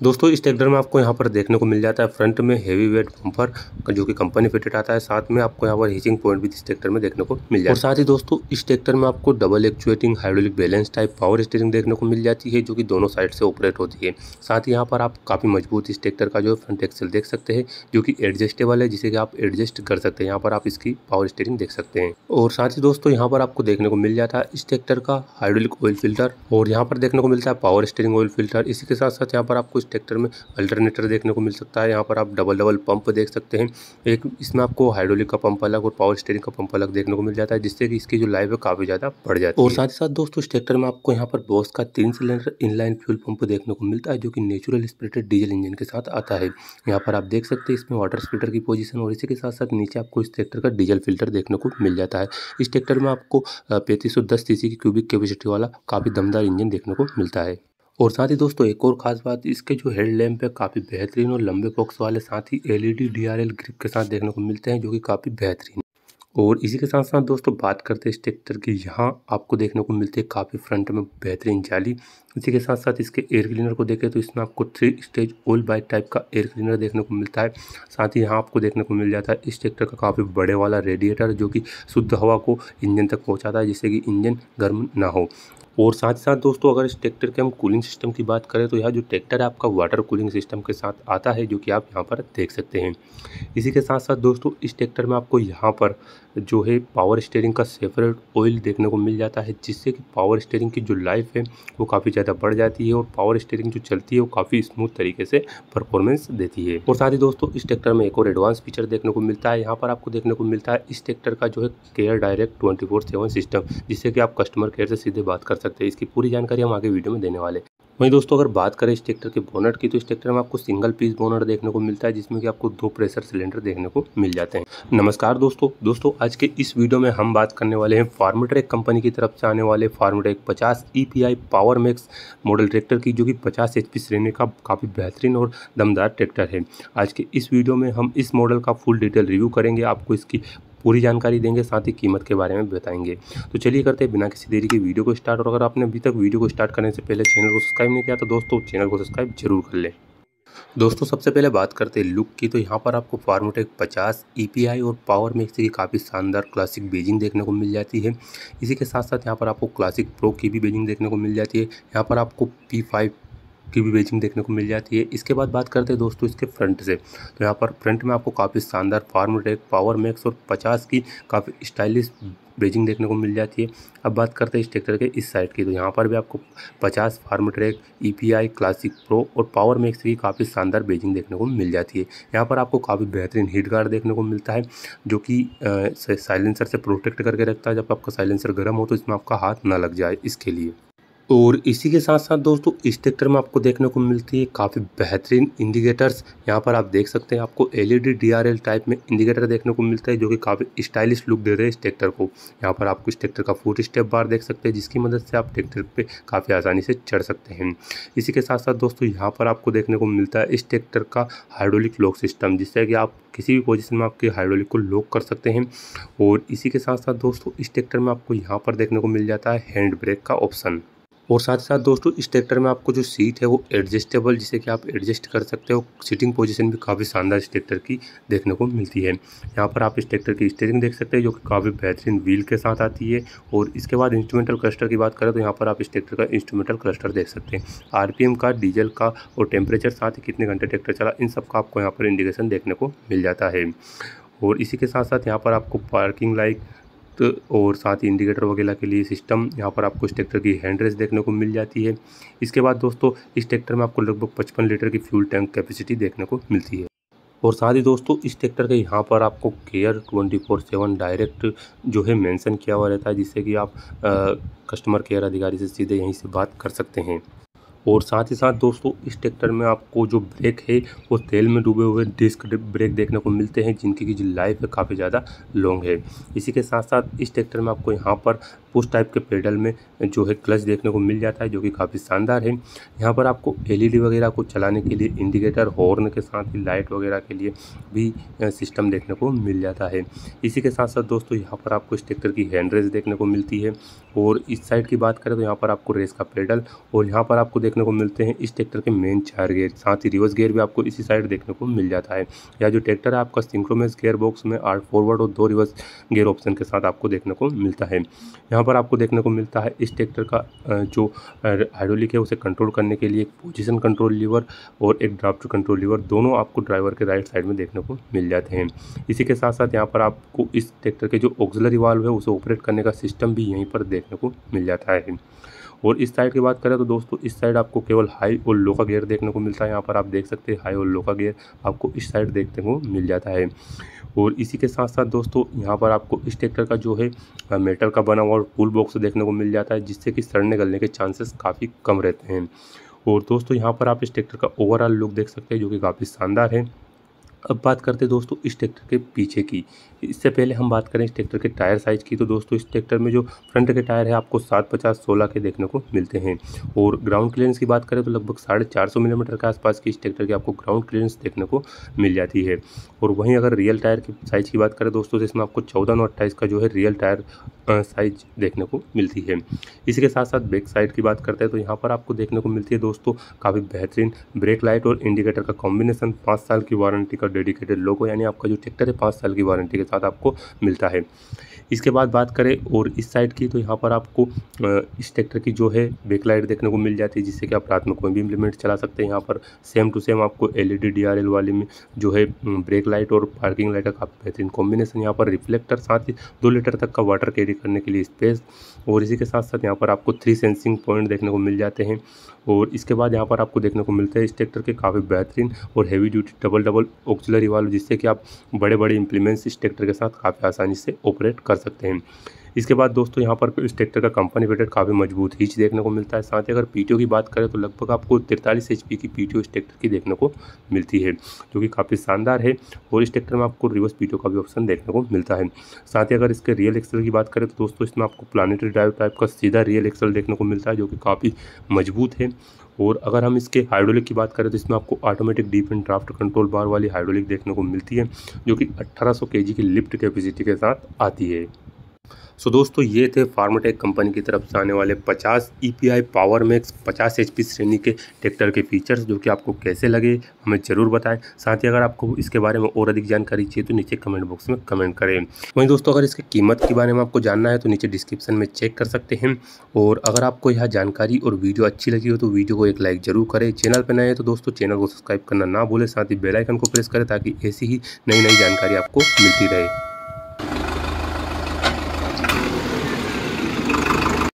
दोस्तों, इस ट्रैक्टर में आपको यहाँ पर देखने को मिल जाता है फ्रंट में हेवी वेट बम्पर जो कि कंपनी फिटेड आता है। साथ में आपको यहाँ पर हीचिंग पॉइंट भी इस ट्रैक्टर में देखने को मिल जाता है। और साथ ही दोस्तों, इस ट्रैक्टर में आपको double actuating hydraulic balance type power steering देखने को मिल जाती है, जो कि दोनों साइड से ऑपरेट होती है। साथ ही यहाँ पर आप काफ़ी मज़बूत इस ट्रैक्टर का जो फ्रंट एक्सल देख सकते हैं, जो कि एडजस्टेबल है, जिसे कि आप एडजस्ट कर सकते हैं। यहाँ पर आप इसकी पावर स्टेयरिंग देख सकते हैं। और साथ ही दोस्तों, यहाँ पर आपको देखने को मिल जाता है इस ट्रैक्टर का हाइड्रोलिक ऑयल फ़िल्टर और यहाँ पर देखने को मिलता है पावर स्टेयरिंग ऑयल फ़िल्टर इसी के साथ साथ यहाँ पर आपको ट्रैक्टर में अल्टरनेटर देखने को मिल सकता है। यहाँ पर आप डबल डबल पंप देख सकते हैं। एक इसमें आपको हाइड्रोलिक का पंप अलग और पावर स्टेरिंग का पंप अलग देखने को मिल जाता है, जिससे कि इसकी जो लाइफ है काफ़ी ज़्यादा बढ़ जाती है। और साथ ही साथ दोस्तों इस ट्रैक्टर में आपको यहाँ पर बॉस का तीन सिलेंडर इनलाइन फ्यूल पंप देखने को मिलता है, जो कि नेचुरल स्प्रिटेड डीजल इंजन के साथ आता है। यहाँ पर आप देख सकते हैं, इसमें वाटर स्प्लिटर की पोजीशन और इसी के साथ साथ नीचे आपको इस ट्रैक्टर का डीजल फ़िल्टर देखने को मिल जाता है। इस ट्रैक्टर में आपको पैंतीस सौ दस की क्यूबिक कैपेसिटी वाला काफ़ी दमदार इंजन देखने को मिलता है। और साथ ही दोस्तों, एक और ख़ास बात, इसके जो हेड लैम्प है, काफ़ी बेहतरीन और लंबे बॉक्स वाले, साथ ही एलईडी डीआरएल ग्रिप के साथ देखने को मिलते हैं, जो कि काफ़ी बेहतरीन और इसी के साथ साथ दोस्तों, बात करते हैं इस ट्रैक्टर की। यहाँ आपको देखने को मिलती है काफ़ी फ्रंट में बेहतरीन जाली। इसी के साथ साथ इसके एयर क्लीनर को देखें तो इसमें आपको three stage oil bath type का एयर क्लीनर देखने को मिलता है। साथ ही यहाँ आपको देखने को मिल जाता है, इस ट्रैक्टर का काफ़ी बड़े वाला रेडिएटर जो कि शुद्ध हवा को इंजन तक पहुँचाता है, जिससे कि इंजन गर्म ना हो। और साथ ही साथ दोस्तों, अगर इस ट्रैक्टर के हम कूलिंग सिस्टम की बात करें तो यह जो ट्रैक्टर है, आपका वाटर कूलिंग सिस्टम के साथ आता है, जो कि आप यहाँ पर देख सकते हैं। इसी के साथ साथ दोस्तों, इस ट्रैक्टर में आपको यहाँ पर जो है पावर स्टेयरिंग का सेपरेट ऑयल देखने को मिल जाता है, जिससे कि पावर स्टेयरिंग की जो लाइफ है, वो काफ़ी ज़्यादा बढ़ जाती है और पावर स्टेयरिंग जो चलती है, वो काफ़ी स्मूथ तरीके से परफॉर्मेंस देती है। और साथ ही दोस्तों, इस ट्रैक्टर में एक और एडवांस फीचर देखने को मिलता है। यहाँ पर आपको देखने को मिलता है, इस ट्रैक्टर का जो है केयर डायरेक्ट ट्वेंटी सिस्टम जिससे कि आप कस्टमर केयर से सीधे बात कर सकते हैं। इसकी पूरी जानकारी हम आगे वीडियो में देने वाले वहीं दोस्तों, अगर बात करें इस ट्रैक्टर के बोनट की तो इस ट्रैक्टर में आपको सिंगल पीस बोनट देखने को मिलता है, जिसमें कि आपको दो प्रेशर सिलेंडर देखने को मिल जाते हैं। नमस्कार दोस्तों। दोस्तों, आज के इस वीडियो में हम बात करने वाले हैं फार्मट्रेक कंपनी की तरफ़ से आने वाले Farmtrac 50 EPI power max model tractor की, जो कि 50 एचपी श्रेणी का काफ़ी बेहतरीन और दमदार ट्रैक्टर है। आज के इस वीडियो में हम इस मॉडल का फुल डिटेल रिव्यू करेंगे। आपको इसकी पूरी जानकारी देंगे, साथ ही कीमत के बारे में बताएँगे। तो चलिए करते हैं, बिना किसी देरी के वीडियो को स्टार्ट। और अगर आपने अभी तक वीडियो को स्टार्ट करने से पहले चैनल को सब्सक्राइब नहीं किया तो दोस्तों, चैनल को सब्सक्राइब ज़रूर कर लें। दोस्तों, सबसे पहले बात करते हैं लुक की। तो यहाँ पर आपको फार्मोटेक 50 ईपीआई और पावर मैक्स की काफ़ी शानदार क्लासिक बेजिंग देखने को मिल जाती है। इसी के साथ साथ यहाँ पर आपको क्लासिक प्रो की भी बेजिंग देखने को मिल जाती है। यहाँ पर आपको पी फाइव की भी बेचिंग देखने को मिल जाती है। इसके बाद बात करते हैं दोस्तों इसके फ्रंट से। तो यहाँ पर फ्रंट में आपको काफ़ी शानदार फार्मटेक पावर मैक्स और पचास की काफ़ी स्टाइलिश बेजिंग देखने को मिल जाती है। अब बात करते हैं इस ट्रैक्टर के इस साइड की। तो यहाँ पर भी आपको 50 Farmtrac E classic pro और पावर मैक्स की काफ़ी शानदार बेजिंग देखने को मिल जाती है। यहाँ पर आपको काफ़ी बेहतरीन हीट गार्ड देखने को मिलता है, जो कि साइलेंसर से प्रोटेक्ट करके रखता है। जब आपका साइलेंसर गर्म हो तो इसमें आपका हाथ ना लग जाए इसके लिए। और इसी के साथ साथ दोस्तों, इस ट्रैक्टर में आपको देखने को मिलती है काफ़ी बेहतरीन इंडिकेटर्स यहाँ पर आप देख सकते हैं, आपको एलईडी डीआरएल टाइप में इंडिकेटर देखने को मिलता है, जो कि काफ़ी स्टाइलिश लुक दे रहे हैं इस ट्रैक्टर को। यहाँ पर आपको इस ट्रैक्टर का फुट स्टेप बार देख सकते हैं, जिसकी मदद से आप ट्रैक्टर पर काफ़ी आसानी से चढ़ सकते हैं। इसी के साथ साथ दोस्तों, यहाँ पर आपको देखने को मिलता है इस ट्रैक्टर का हाइड्रोलिक लॉक सिस्टम जिससे कि आप किसी भी पोजीशन में आपके हाइड्रोलिक को लॉक कर सकते हैं। और इसी के साथ साथ दोस्तों, इस ट्रैक्टर में आपको यहाँ पर देखने को मिल जाता है हैंड ब्रेक का ऑप्शन और साथ ही साथ दोस्तों, इस ट्रैक्टर में आपको जो सीट है वो एडजस्टेबल, जिसे कि आप एडजस्ट कर सकते हो। सीटिंग पोजीशन भी काफ़ी शानदार इस ट्रैक्टर की देखने को मिलती है। यहाँ पर आप इस ट्रैक्टर की स्टेयरिंग देख सकते हैं, जो कि काफ़ी बेहतरीन व्हील के साथ आती है। और इसके बाद इंस्ट्रूमेंटल क्लस्टर की बात करें तो यहाँ पर आप इस ट्रैक्टर का इंस्ट्रूमेंटल क्लस्टर देख सकते हैं। आरपीएम का, डीजल का और टेम्परेचर साथ ही कितने घंटे ट्रैक्टर चला, इन सब का आपको यहाँ पर इंडिकेशन देखने को मिल जाता है। और इसी के साथ साथ यहाँ पर आपको पार्किंग लाइट और साथ ही इंडिकेटर वगैरह के लिए सिस्टम यहाँ पर आपको इस ट्रैक्टर की हैंड रेस देखने को मिल जाती है। इसके बाद दोस्तों इस ट्रैक्टर में आपको लगभग पचपन लीटर की फ्यूल टैंक कैपेसिटी देखने को मिलती है। और साथ ही दोस्तों इस ट्रैक्टर के यहाँ पर आपको care twenty four seven direct जो है मेंशन किया हुआ रहता है जिससे कि आप आ, कस्टमर केयर अधिकारी से सीधे यहीं से बात कर सकते हैं। और साथ ही साथ दोस्तों, इस ट्रैक्टर में आपको जो ब्रेक है, वो तेल में डूबे हुए डिस्क ब्रेक देखने को मिलते हैं, जिनकी की जो लाइफ है काफ़ी ज़्यादा लॉन्ग है। इसी के साथ साथ इस ट्रैक्टर में आपको यहाँ पर पुश टाइप के पेडल में जो है क्लच देखने को मिल जाता है, जो कि काफ़ी शानदार है। यहाँ पर आपको एलईडी वगैरह को चलाने के लिए इंडिकेटर हॉर्न के साथ ही लाइट वगैरह के लिए भी सिस्टम देखने को मिल जाता है। इसी के साथ साथ दोस्तों, यहाँ पर आपको इस ट्रैक्टर की हैंड रेस देखने को मिलती है। और इस साइड की बात करें तो यहाँ पर आपको रेस का पेडल और यहाँ पर आपको देखने को मिलते हैं इस ट्रैक्टर के मेन चार गेयर साथ ही रिवर्स गेयर भी आपको इसी साइड देखने को मिल जाता है। या जो ट्रैक्टर है आपका सिंक्रोमेस गेयर बॉक्स में आठ फॉरवर्ड और दो रिवर्स गेयर ऑप्शन के साथ आपको देखने को मिलता है। यहाँ पर आपको देखने को मिलता है इस ट्रैक्टर का जो हाइड्रोलिक है, उसे कंट्रोल करने के लिए एक पोजिशन कंट्रोल लीवर और एक ड्राफ्ट कंट्रोल लीवर दोनों आपको ड्राइवर के राइट साइड में देखने को मिल जाते हैं। इसी के साथ साथ यहाँ पर आपको इस ट्रैक्टर के जो ऑक्सिलरी वाल्व है, उसे ऑपरेट करने का सिस्टम भी यहीं पर देखने को मिल जाता है। और इस साइड की बात करें तो दोस्तों, इस साइड आपको केवल हाई और लो का गेयर देखने को मिलता है। यहाँ पर आप देख सकते हैं, हाई और लो का गेयर आपको इस साइड देखने को मिल जाता है। और इसी के साथ साथ दोस्तों, यहाँ पर आपको इस ट्रैक्टर का जो है मेटल का बना हुआ टूल बॉक्स देखने को मिल जाता है, जिससे कि सड़ने गलने के चांसेस काफ़ी कम रहते हैं। और दोस्तों, यहाँ पर आप इस ट्रैक्टर का ओवरऑल लुक देख सकते हैं, जो कि काफ़ी शानदार है। अब बात करते हैं दोस्तों इस ट्रैक्टर के पीछे की। इससे पहले हम बात करें इस ट्रैक्टर के टायर साइज़ की तो दोस्तों इस ट्रैक्टर में जो फ्रंट के टायर है, आपको सात पचास सोलह के देखने को मिलते हैं। और ग्राउंड क्लियरेंस की बात करें तो लगभग साढ़े चार सौ मिलीमीटर के आसपास की इस ट्रैक्टर की आपको ग्राउंड क्लियरेंस देखने को मिल जाती है। और वहीं अगर रियल टायर की साइज़ की बात करें दोस्तों तो इसमें आपको चौदह नौ अट्ठाईस का जो है रियल टायर साइज़ देखने को मिलती है। इसी के साथ साथ बैक साइड की बात करते हैं तो यहाँ पर आपको देखने को मिलती है दोस्तों, काफ़ी बेहतरीन ब्रेक लाइट और इंडिकेटर का कॉम्बिनेशन, पाँच साल की वारंटी का डेडिकेटेड लोगो यानी आपका जो ट्रैक्टर है पाँच साल की वारंटी के साथ आपको मिलता है। इसके बाद बात करें और इस साइड की तो यहाँ पर आपको इस ट्रैक्टर की जो है बैक लाइट देखने को मिल जाती है, जिससे कि आप रात में कोई भी इम्प्लीमेंट चला सकते हैं। यहाँ पर सेम टू सेम आपको एल ई वाली में जो है ब्रेक लाइट और पार्किंग लाइट का काफ़ी बेहतरीन कॉम्बिनेशन यहाँ पर रिफ्लेक्टर साथ ही दो लीटर तक का वाटर कैरी करने के लिए स्पेस और इसी के साथ साथ यहाँ पर आपको थ्री सेंसिंग पॉइंट देखने को मिल जाते हैं। और इसके बाद यहाँ पर आपको देखने को मिलते हैं इस ट्रैक्टर के काफ़ी बेहतरीन और heavy duty double double auxiliary वालों जिससे कि आप बड़े बड़े इंप्लीमेंट्स इस ट्रैक्टर के साथ काफ़ी आसानी से ऑपरेट कर सकते हैं। इसके बाद दोस्तों यहाँ पर इस ट्रैक्टर का कंपनी वेटेड काफ़ी मज़बूत हीच देखने को मिलता है। साथ ही अगर पीटीओ की बात करें तो लगभग आपको तिरतालीस एच की पीटीओ इस ट्रैक्टर की देखने को मिलती है, जो कि काफ़ी शानदार है और इस ट्रैक्टर में आपको रिवर्स पीटीओ का भी ऑप्शन देखने को मिलता है। साथ ही अगर इसके रियल एक्सल की बात करें तो दोस्तों इसमें आपको प्लानिटरी ड्राइव टाइप का सीधा रियल एक्सल देखने को मिलता है, जो कि काफ़ी मज़बूत है। और अगर हम इसके हाइड्रोलिक की बात करें तो इसमें आपको automatic depth and draft control बार वाली हाइड्रोलिक देखने को मिलती है, जो कि 1800 केजी की लिफ्ट कैपेसिटी के साथ आती है। सो दोस्तों, ये थे फार्माटेक कंपनी की तरफ़ से आने वाले 50 E P power max 50 HP श्रेणी के ट्रैक्टर के फीचर्स जो कि आपको कैसे लगे, हमें ज़रूर बताएँ। साथ ही अगर आपको इसके बारे में और अधिक जानकारी चाहिए तो नीचे कमेंट बॉक्स में कमेंट करें। वहीं दोस्तों, अगर इसकी कीमत के बारे में आपको जानना है तो नीचे डिस्क्रिप्शन में चेक कर सकते हैं। और अगर आपको यह जानकारी और वीडियो अच्छी लगी हो तो वीडियो को एक लाइक ज़रूर करें। चैनल पर नए तो दोस्तों चैनल को सब्सक्राइब करना ना भूलें। साथ ही बेलाइकन को प्रेस करें ताकि ऐसी ही नई नई जानकारी आपको मिलती रहे।